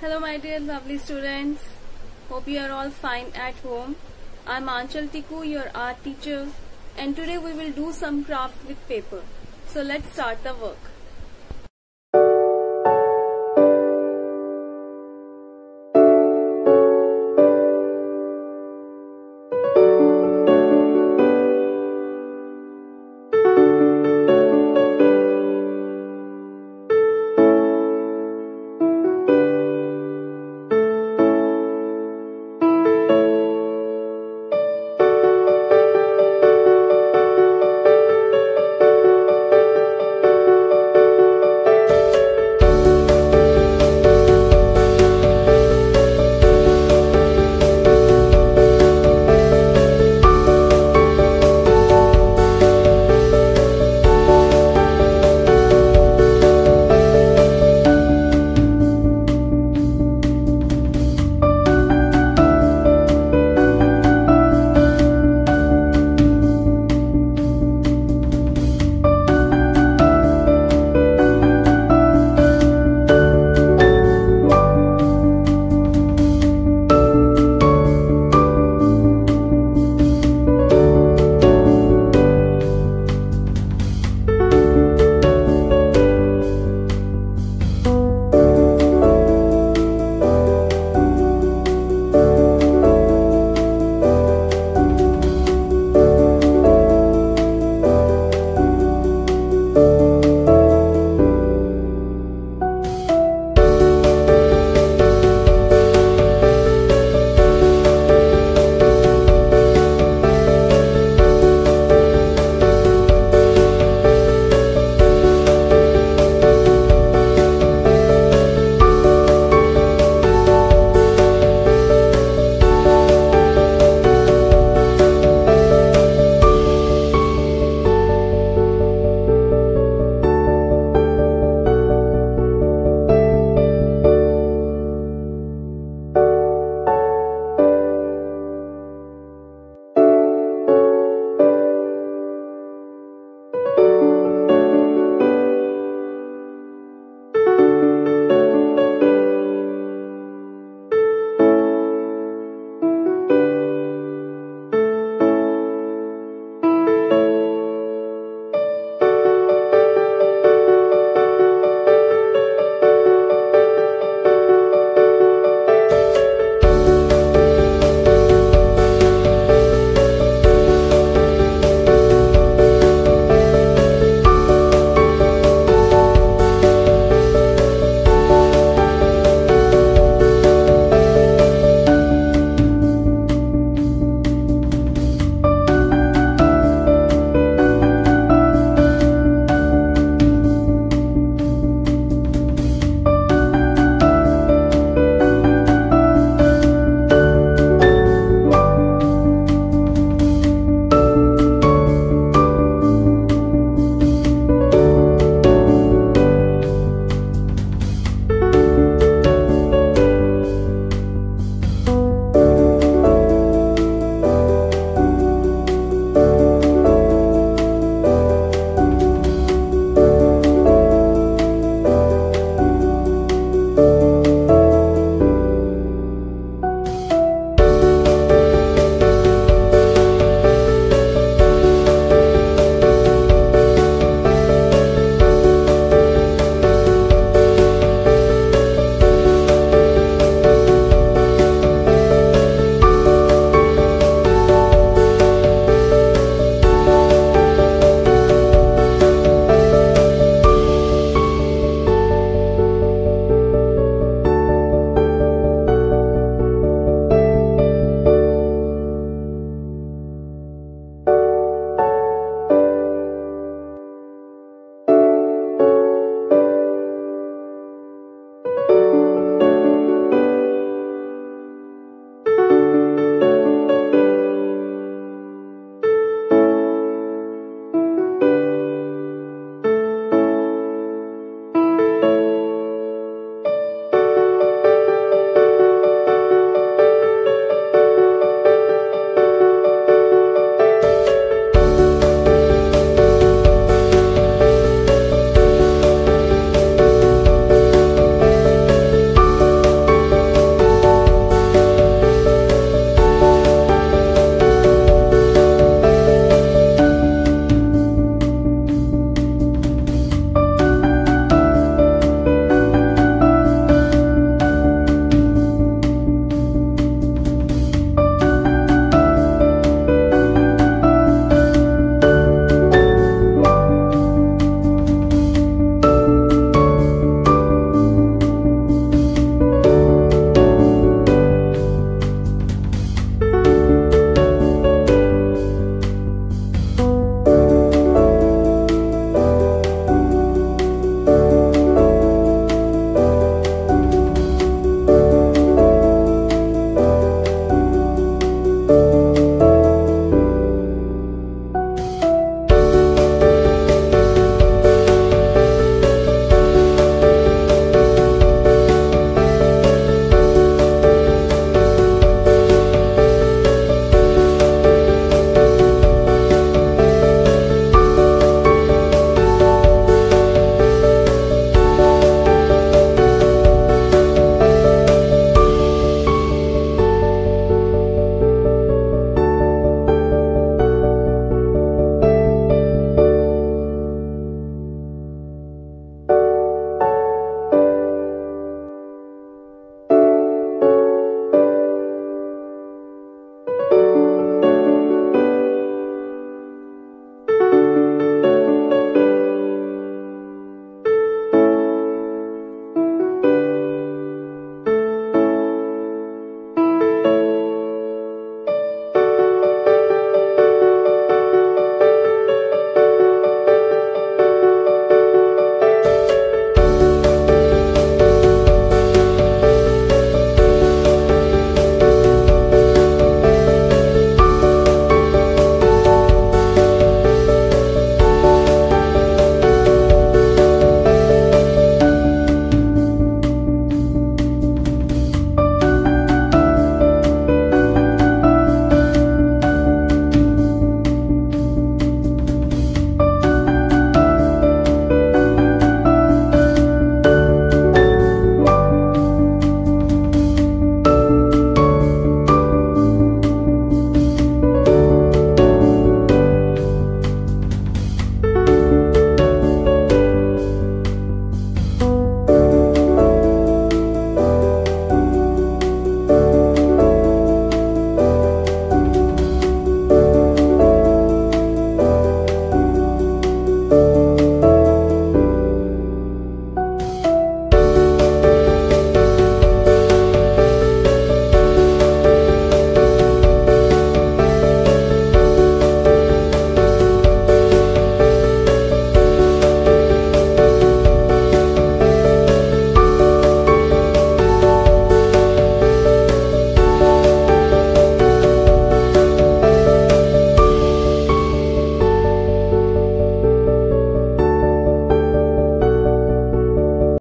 Hello my dear lovely students. Hope you are all fine at home. I'm Aanchal Tiku, your art teacher and today we will do some craft with paper. So let's start the work.